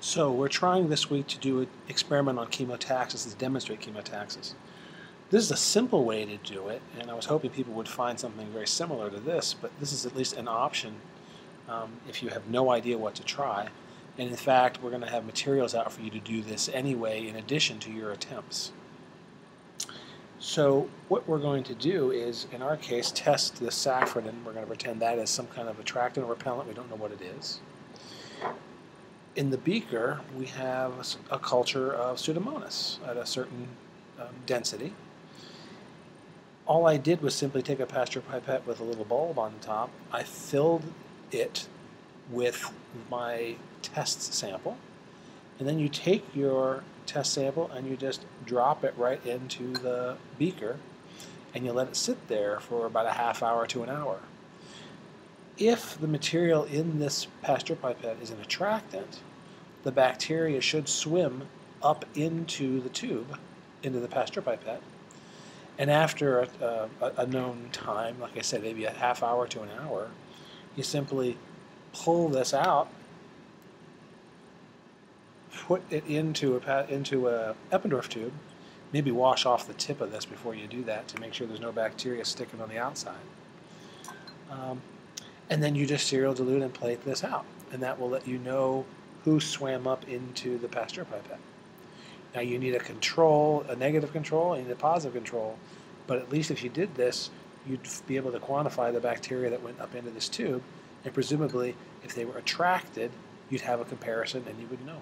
So we're trying this week to do an experiment on chemotaxis to demonstrate chemotaxis. This is a simple way to do it, and I was hoping people would find something very similar to this, but this is at least an option um, if you have no idea what to try. And in fact, we're going to have materials out for you to do this anyway in addition to your attempts. So what we're going to do is, in our case, test the safranin. We're going to pretend that is some kind of attractant or repellent. We don't know what it is. In the beaker, we have a culture of Pseudomonas at a certain um, density. All I did was simply take a Pasteur pipette with a little bulb on top. I filled it with my test sample. And then you take your test sample and you just drop it right into the beaker and you let it sit there for about a half hour to an hour. If the material in this Pasteur pipette is an attractant, the bacteria should swim up into the tube, into the Pasteur pipette, and after a, a, a known time, like I said, maybe a half hour to an hour, you simply pull this out put it into a into a Eppendorf tube. Maybe wash off the tip of this before you do that to make sure there's no bacteria sticking on the outside. Um, and then you just serial dilute and plate this out, and that will let you know who swam up into the Pasteur pipette. Now you need a control, a negative control, and a positive control, but at least if you did this, you'd be able to quantify the bacteria that went up into this tube, and presumably, if they were attracted, you'd have a comparison and you would know.